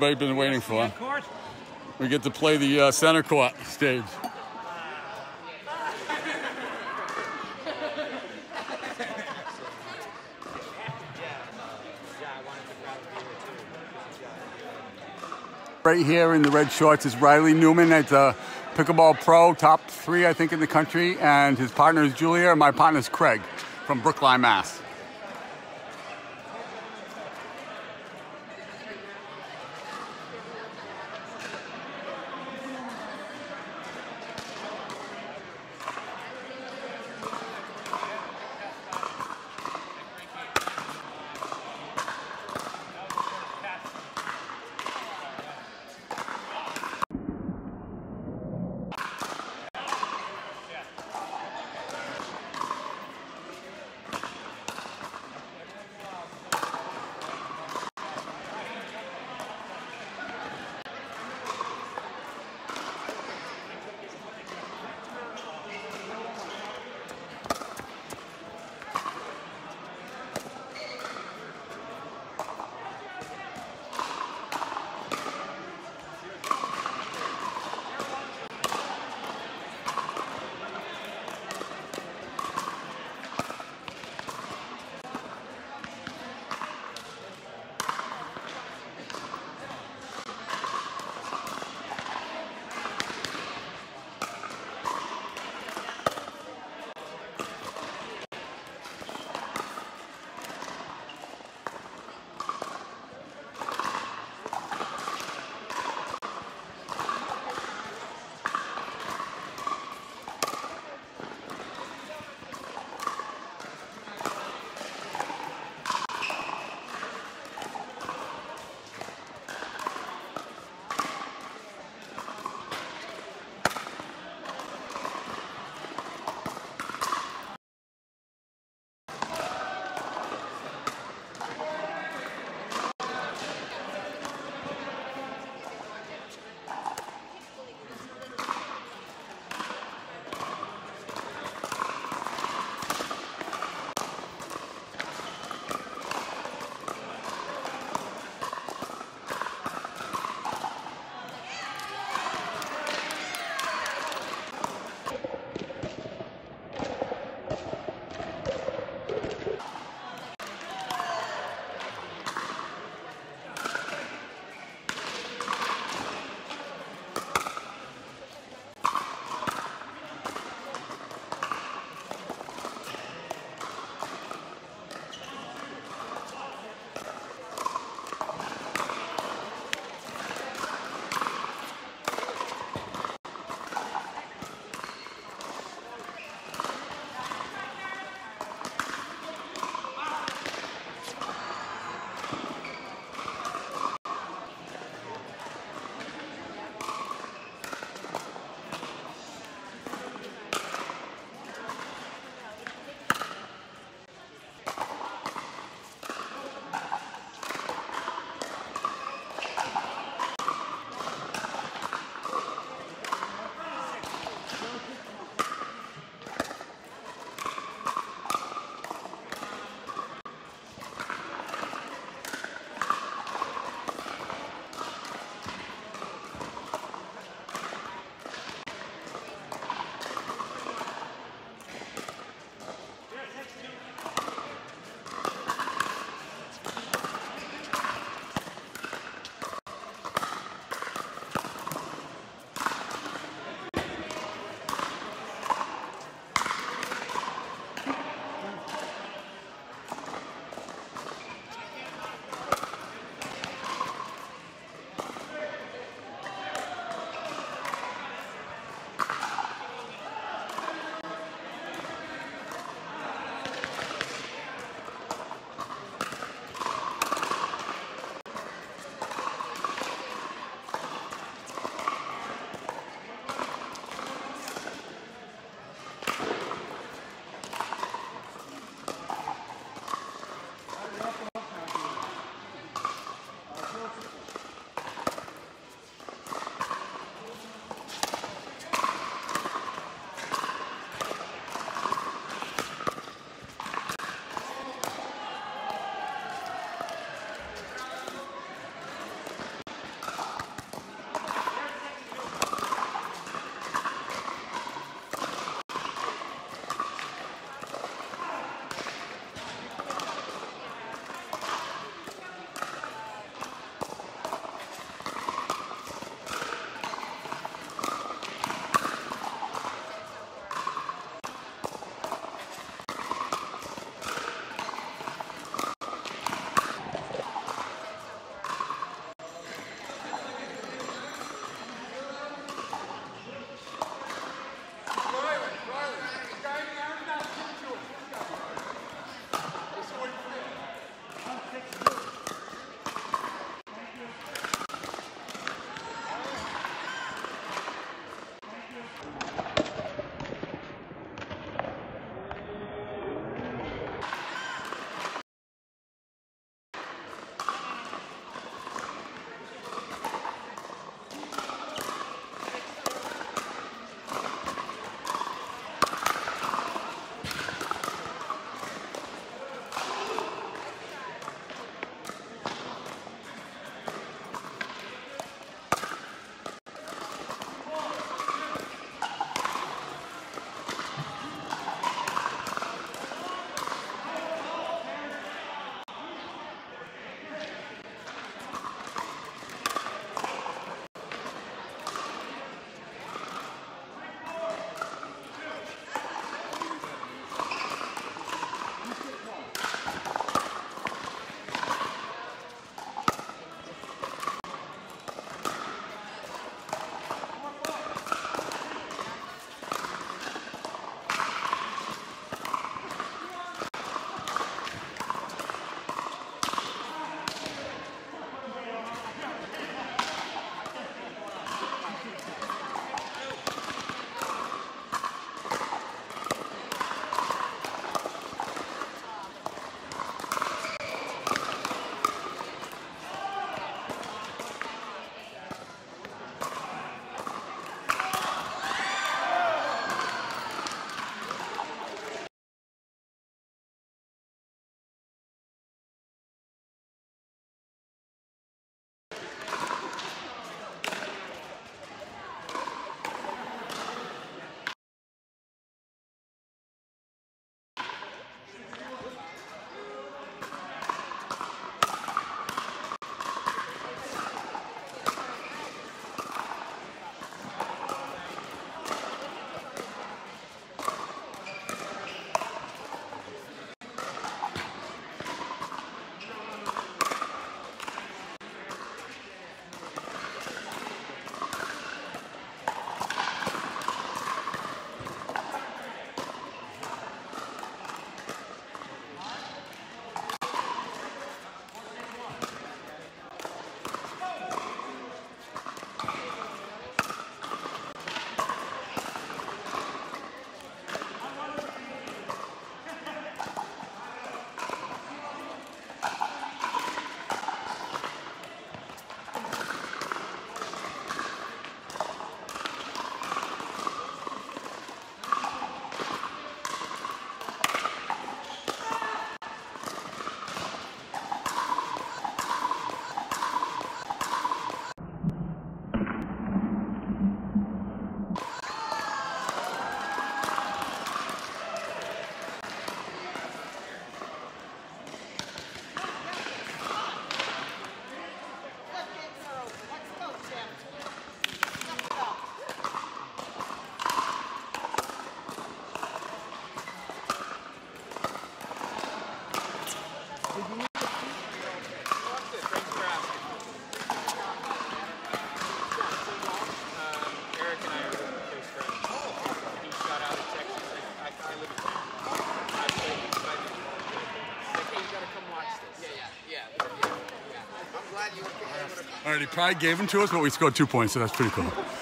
everybody been waiting for. We get to play the uh, center court stage. Right here in the red shorts is Riley Newman at the pickleball pro, top three, I think, in the country. And his partner is Julia, and my partner is Craig from Brookline, Mass. Already. Pride gave them to us, but we scored two points, so that's pretty cool.